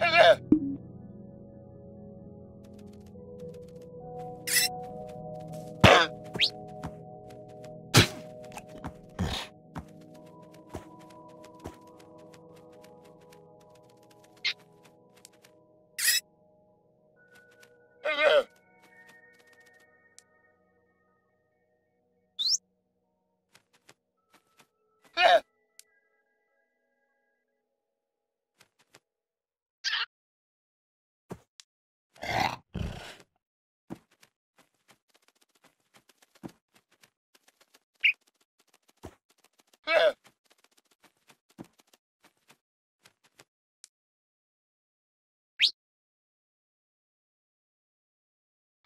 Hello.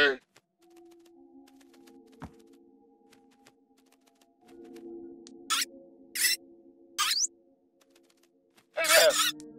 sure. Yeah.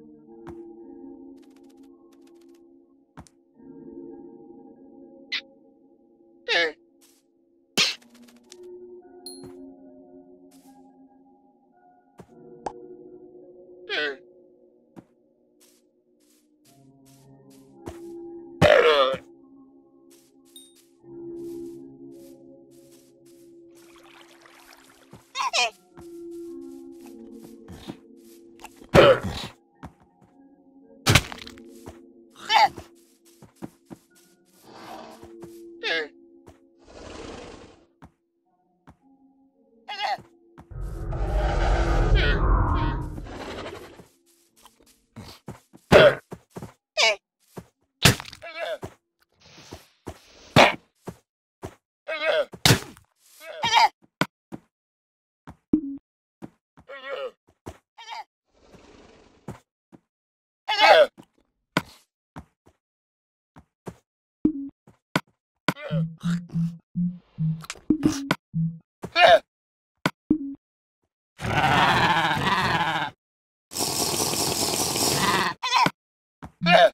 Yeah.